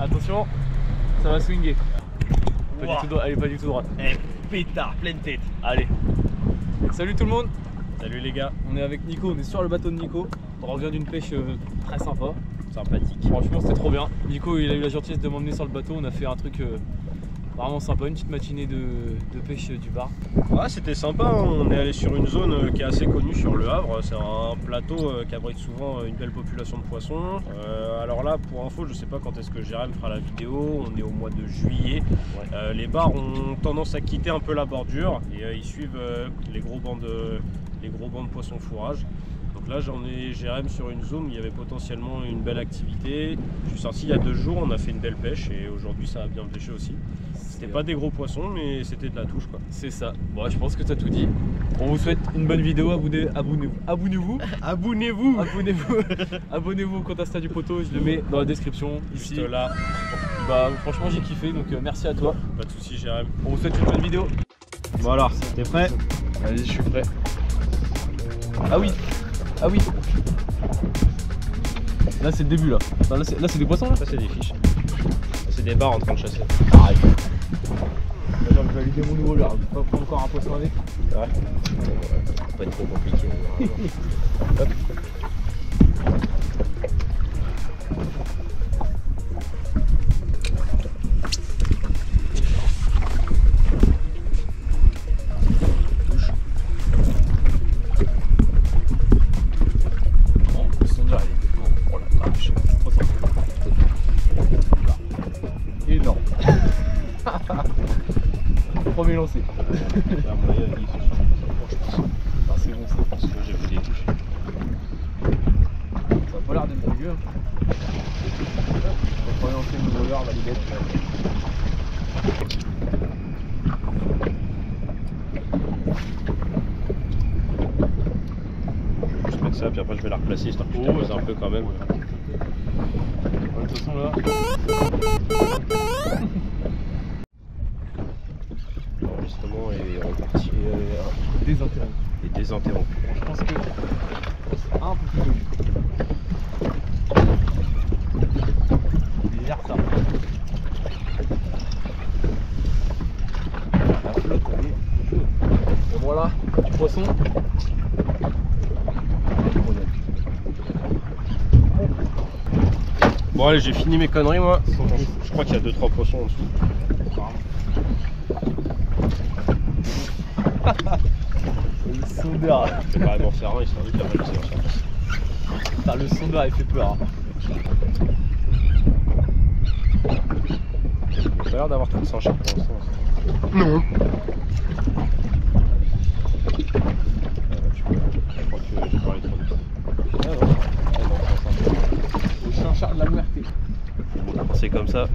Attention, ça va swinguer. Pas du tout droit- Allez, pas du tout droit. Eh, pétard, pleine tête. Allez. Salut tout le monde, Salut les gars, on est avec Nico, on est sur le bateau de Nico. On revient d'une pêche euh, très sympa. sympathique. Franchement, c'était trop bien. Nico, il a eu la gentillesse de m'emmener sur le bateau. On a fait un truc euh, vraiment sympa, une petite matinée de, de pêche euh, du bar. Ouais, c'était sympa, hein. on est allé sur une zone qui est assez connue sur le Havre. C'est un plateau qui abrite souvent une belle population de poissons. Euh, alors là, pour info, je sais pas quand est-ce que Jérém fera la vidéo, on est au mois de juillet. Euh, les bars ont tendance à quitter un peu la bordure et euh, ils suivent les, gros bancs de, les gros bancs de poissons fourrage. Donc là, j'en ai Jérém sur une zone où il y avait potentiellement une belle activité. Je suis sorti il y a deux jours, on a fait une belle pêche et aujourd'hui ça a bien pêché aussi. C'était pas des gros poissons, mais c'était de la touche quoi. C'est ça. Bon, je pense que tu as tout dit. On vous souhaite une bonne vidéo. Abonnez- Abonnez-vous. Abonnez-vous. Abonnez-vous Abonnez-vous. Abonnez-vous au compte Insta du poteau. Je le mets dans la description ici. Juste là, Bah, franchement, j'ai kiffé. Donc, euh, merci à toi. pas de soucis Jérém. On vous souhaite une bonne vidéo. Voilà, t'es prêt? Allez, je suis prêt. Ah oui. Ah oui. Là, c'est le début là. Enfin, là, c'est des poissons là. Ça c'est des fiches. C'est des bars en train de chasser. Arrête. J'ai envie de valider mon nouveau leurre. Je vais pas prendre encore un poisson avec. Ouais. Pas trop compliqué. Hop. Je vais juste mettre ça, puis après je vais la replacer histoire que Oh, t'amuses un peu quand même. De toute façon là. L'enregistrement est reparti euh, Désinterrompu. et désinterrompu. Je pense que c'est un peu plus joli. Il est retard. La flotte elle est chaude. Et voilà, du poisson. Bon allez, j'ai fini mes conneries moi. Je crois qu'il y a 2-3 poissons en dessous. Le sondeur, vais carrément faire un histoire de qu'il y a pas de séance. Putain, le sondeur il fait peur. hein. Il a pas l'air d'avoir trop de sang-chat pour l'instant. Non. Ah, tu peux- Je crois que j'ai parlé trop vite. Ah non, ah non, c'est sympa. Le chinchard de la muerte. Bon, quand c'est comme ça.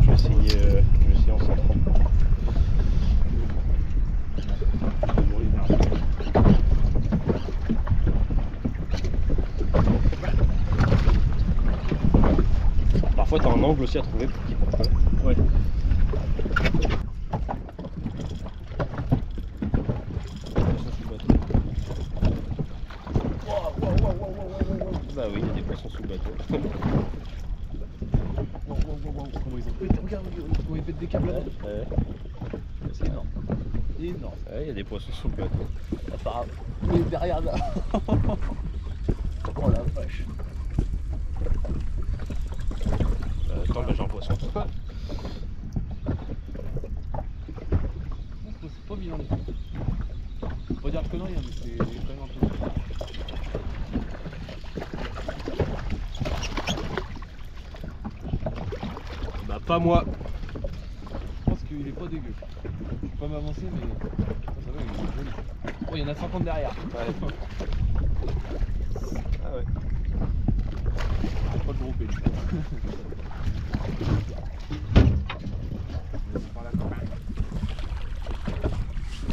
Je vais essayer, euh, je vais essayer en centrant. Parfois t'as un angle aussi à trouver pour qu'il parte. Ouais. Bah oui, il y a des poissons sous le bateau. Comment ils ont pété Regarde, regarde comment ils pètent des câbles là Ouais. C'est énorme. Énorme. Ouais, il y a des poissons sous le bateau. Apparemment. Il est derrière là. oh la vache. Euh, attends, bah, j'ai un poisson. C'est pas vilain tout. Faut pas dire de conneries, hein, mais c'est quand même un peu. Bah pas moi. Je pense qu'il est pas dégueu peux pas m'avancer, mais. Putain, ça va, il est joli. Oh, il y en a 50 derrière. Ouais. ah ouais. Faut pas le grouper.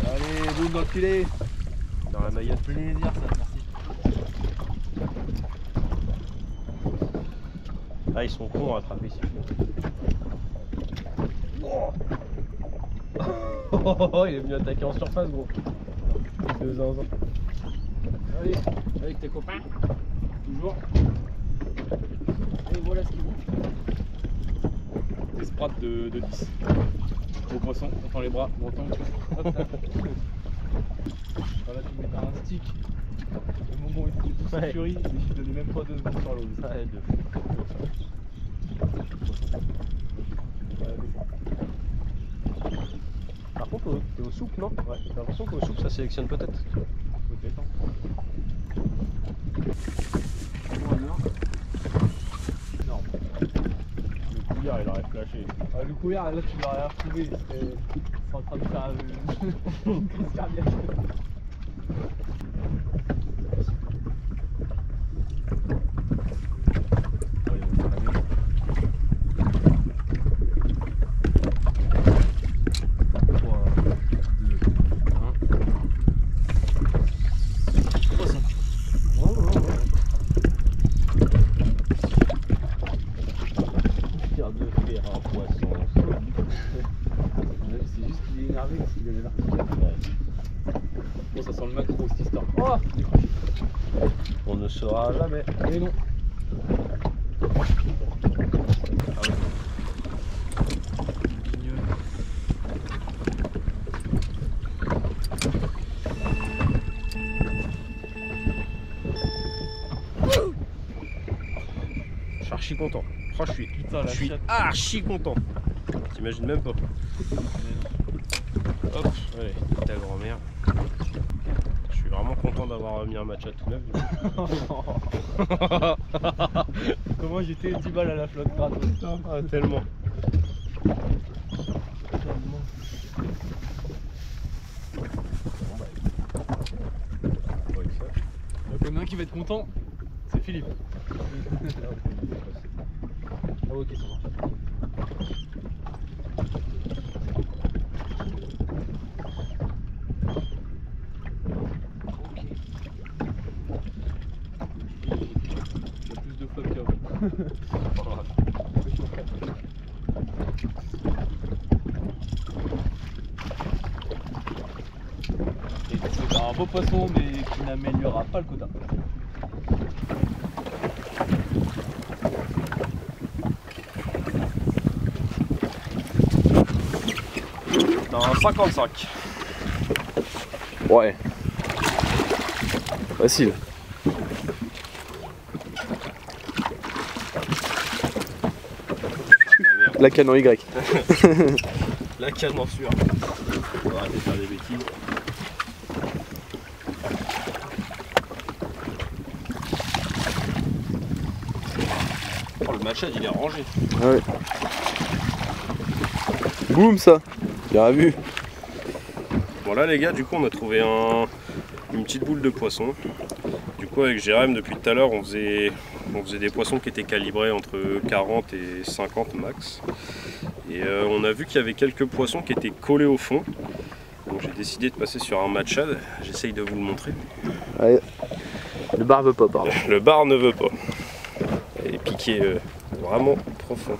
Allez, boum d'enculé Dans la maillot. Plaisir ça, merci. Ah ils sont cons à attraper ici. Oh, il est venu attaquer en surface, gros. De zinzin. Allez, avec tes copains. Toujours. Et voilà ce qu'il vaut. Des sprats de, de 10. Au poisson, on tend les bras, on là. Voilà, tu mets un stick. Au moment où il faut tout Ouais. furie, mais je donnais même pas deux secondes sur l'eau. Ouais, de Par contre, t'es au souple, non? Ouais. J'ai l'impression qu'au souple, ça sélectionne peut-être. Hein. Le couillard, il aurait flashé. Ah, le couillard, là, tu l'aurais retrouvé. C'est en train de faire une crise cardiaque. Tire de faire un poisson. C'est juste qu'il est énervé parce qu'il avait l'article. Bon, ça sent le macro cette histoire. Oh décroché. On ne saura jamais. Mais non. Mignonne. Je suis archi content. Oh, je suis, Putain, je suis archi content. T'imagines même pas. Hop, allez, ta grand-mère. Je suis vraiment content d'avoir mis un match à tout neuf. coup. Comment j'étais 10 balles à la flotte gratos. Ah, tellement. Donc, il y en a un qui va être content, c'est Philippe. Ah, ok, ça marche. Ok. Il y a plus de flotte qu'avant. Et c'est un beau poisson, mais qui n'améliorera pas le quota. Un 55. Ouais. Facile. La canne en Y. La canne en sueur. On va arrêter de faire des bêtises. Oh, le machette il est rangé. Ah ouais. Boum ça. Bien vu. Bon là les gars, du coup on a trouvé un- une petite boule de poisson. Du coup avec Jérém depuis tout à l'heure on faisait, on faisait des poissons qui étaient calibrés entre 40 et 50 max. Et euh, on a vu qu'il y avait quelques poissons qui étaient collés au fond. Donc j'ai décidé de passer sur un matchad. J'essaye de vous le montrer. Le bar veut pas, pardon. Le bar ne veut pas. Et piqué euh, vraiment profond.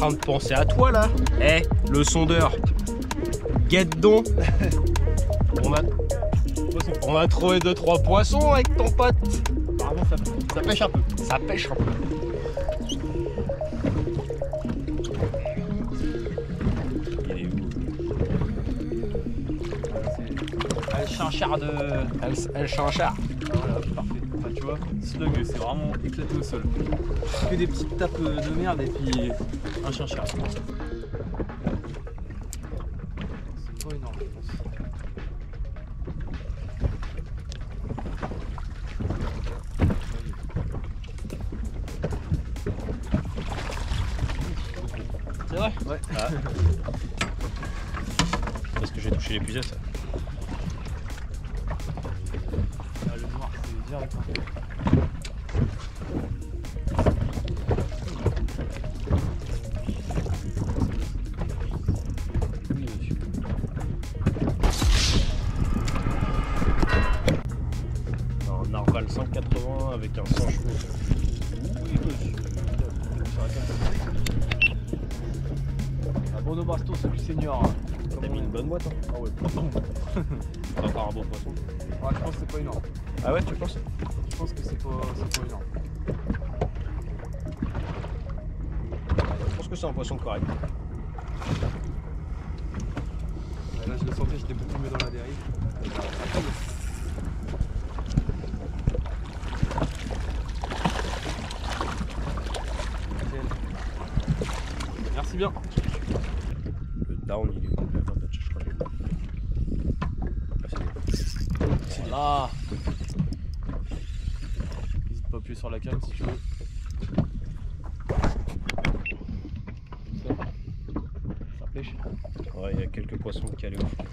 train de penser à toi là. Eh, hey, le sondeur. Guette donc. On a... On a trouvé 2-3 poissons avec ton pote. Apparemment, ça, pêche un peu. Ça pêche un peu. un char de. Elle, elle un char. Voilà, parfait. Enfin, tu vois, slug, c'est vraiment éclaté au sol. Que des petites tapes de merde et puis un chinchard. C'est pas énorme, je pense. C'est vrai Ouais. Parce que j'ai touché les puisettes. Ah, le noir, c'est direct. hein. Un bon bastos du seigneur. T'as mis une bonne boîte hein Ah ouais, On va faire un beau poisson. Ouais, je pense que c'est pas énorme. Ah ouais tu penses? Je pense que c'est pas, c'est pas énorme. Je pense que c'est un poisson correct. Là, je le sentais, j'étais beaucoup mieux dans la dérive. Nickel. Merci bien. Le down il est où Attends, attends, je crois. Ah, c'est bon. Voilà. Sur la canne si tu veux. Ça, ça pêche. Ouais, il y a quelques poissons qui allaient au fond.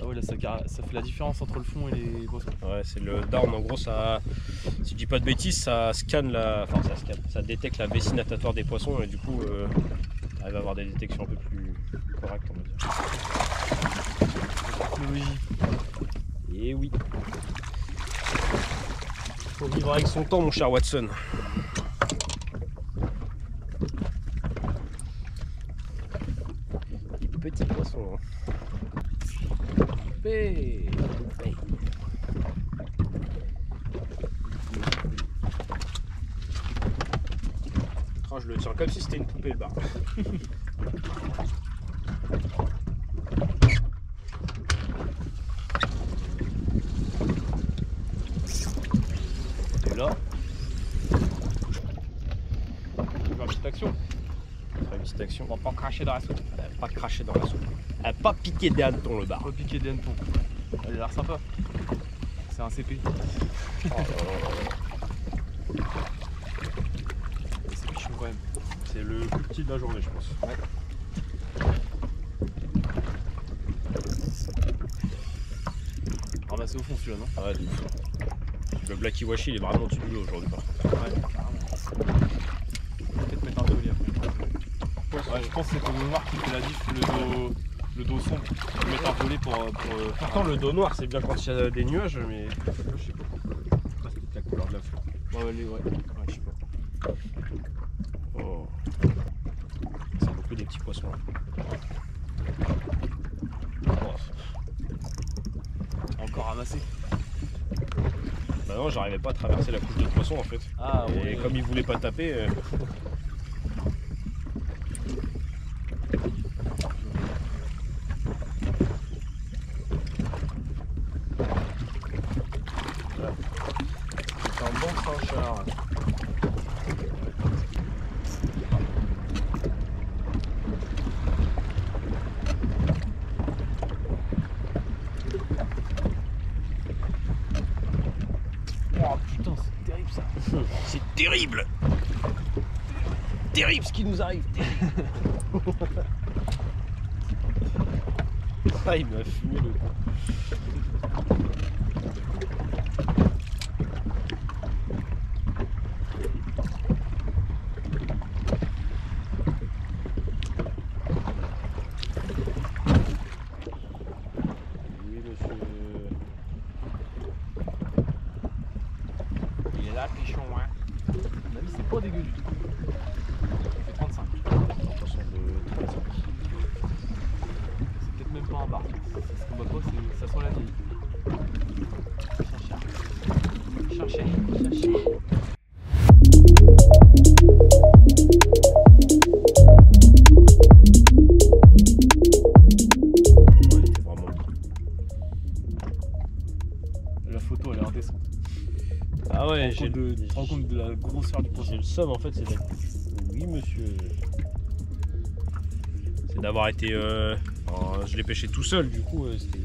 Ah ouais, là ça, fait la différence entre le fond et les poissons. Ouais, c'est le down. En gros, ça, si je dis pas de bêtises, ça scanne la, enfin ça scanne, ça détecte la vessie natatoire des poissons et du coup, euh, arrive à avoir des détections un peu plus correctes, on va dire. Technologie. Et oui. Vivre avec son temps, mon cher Watson. Des petits poissons. hein. Ah, je le tiens comme si c'était une poupée le bar. Et là, Tu veux une petite action on fera une petite action. On va pas cracher dans la soupe. Euh, Pas cracher dans la soupe. Euh, Pas piquer des hannetons le bar. Pas piquer des hannetons. Elle a l'air sympa. C'est un CP. Oh. C'est pichon quand même. C'est le plus petit de la journée, je pense. Ramassé au fond celui-là, non Ah ouais, de ouf. Le Blacky Washi, il est vraiment au-dessus du lot aujourd'hui. par contre. Ouais, carrément. Peut-être mettre un collier après. Ouais, je pense que c'est le noir qui fait la diff, le dos, le dos sombre. Faut mettre un collier pour. pour euh, Pourtant, le dos noir, c'est bien quand il y a des nuages, mais je sais pas pourquoi. Ah, c'est peut-être la couleur de la fleur. Ouais, ouais, ouais. ouais, je sais pas. Oh. C'est beaucoup des petits poissons. là. Oh. Encore ramassé. Bah non, j'arrivais pas à traverser la couche de poissons en fait. Ah Et comme il voulait pas taper. euh, C'est un bon tranchard. Oh putain, c'est terrible ça. C'est terrible. Terrible ce qui nous arrive. Ah, il m'a fumé le Oui, monsieur. Il est là, pichon, hein. À mon avis, c'est pas dégueu du tout. Il fait 35. Un poisson de 35. C'est peut-être même pas un bar. Ce qu'on voit pas, ça sent la vieille. Chercher. Chercher. Chercher. Somme en fait, c'est d'être. Oui, monsieur. C'est d'avoir été. euh, enfin, je l'ai pêché tout seul, du coup, euh, c'était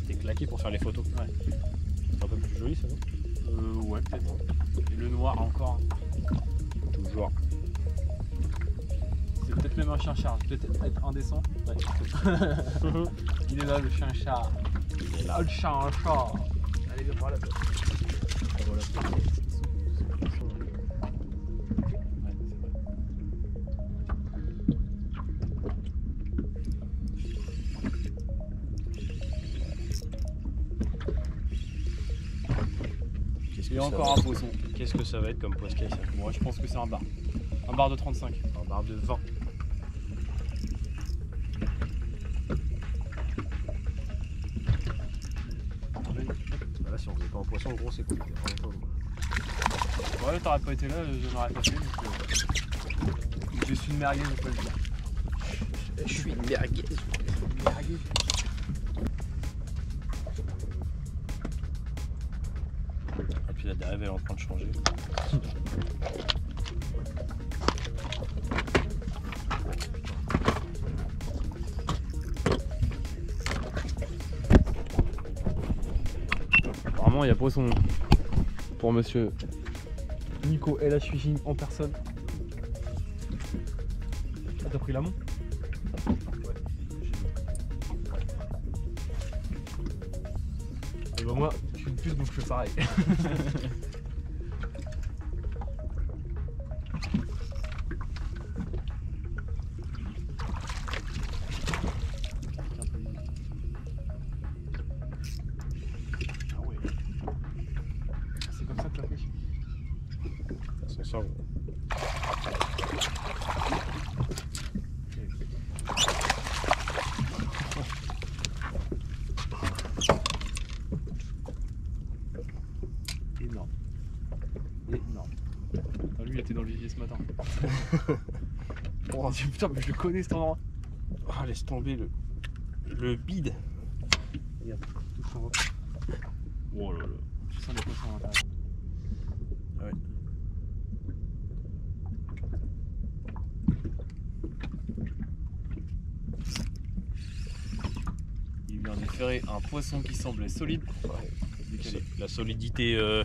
c'était claqué pour faire les photos. Ouais. C'est un peu plus joli, ça, non? Euh, ouais, peut-être. Et le noir encore. Toujours. C'est peut-être même un chien chat. Peut-être être indécent. Ouais. Il est là, le chien chat. Il est Là, là. le chien chat. Allez, viens voir là. Voilà. Encore un poisson. Qu'est-ce que ça va être comme ça Moi, je pense que c'est un bar. Un bar de 35. Un bar de 20. Bah là, si on faisait pas un poisson, gros, c'est bon. Ouais, t'aurais pas été là, je n'aurais pas fait. Donc, euh, Je suis une merguez, je peux le dire. Je suis une merguez. Merguez. Et puis la est en train de changer. Apparemment, il y a poisson pour monsieur Nico et la Fishing en personne. Ah, t'as pris l'amont je fais pareil. Ah. C'est comme ça que la pêche. Ça sent gros. Énorme. Énorme. Ah, lui, il était dans le vivier ce matin. oh, putain, mais je le connais cet endroit. Ah, laisse tomber le, le bide. Touche en Oh là là. Tu sens les poissons à l'intérieur. Ouais. Il vient de ferrer un poisson qui semblait solide. C'est la solidité. euh,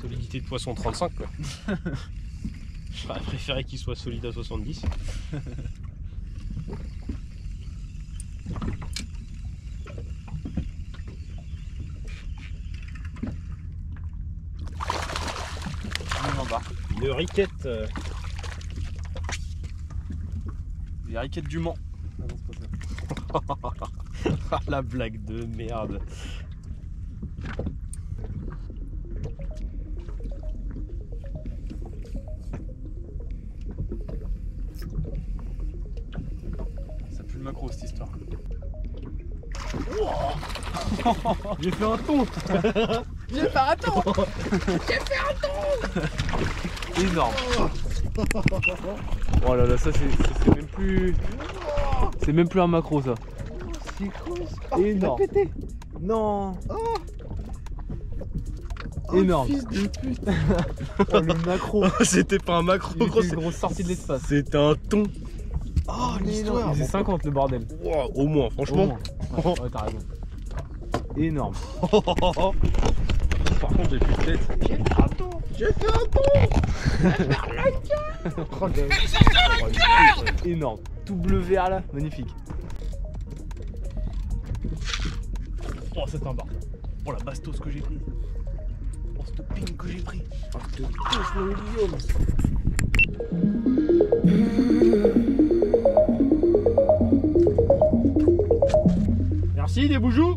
solidité de poisson 35 quoi. J'aurais préféré qu'il soit solide à 70. Même en bas. Une riquette. euh, Les riquettes du Mans. Ah non, c'est pas ça. Ah, la blague de merde. J'ai fait un ton J'ai fait un ton J'ai fait un ton Énorme Oh là là, ça c'est c'est- c'est même plus. C'est même plus un macro ça. C'est quoi ça Énorme. pété Non Oh, Énorme. Fils de pute Oh le macro C'était pas un macro, Il gros, était une grosse sortie de l'espace. c'était un ton. Oh Il l'histoire faisait 50 le bordel. Wow, au moins, Au franchement. moins. Ouais, ouais, t'as raison. Énorme. Par contre, j'ai plus de tête. J'ai fait un ton J'ai fait un ton Oh, le- Énorme. Tout bleu vert là, magnifique. Oh, c'est un bar. Oh, la bastos que j'ai pris. Oh, ce ping que j'ai pris. Oh, te touche mon Guillaume Merci, des boujoux.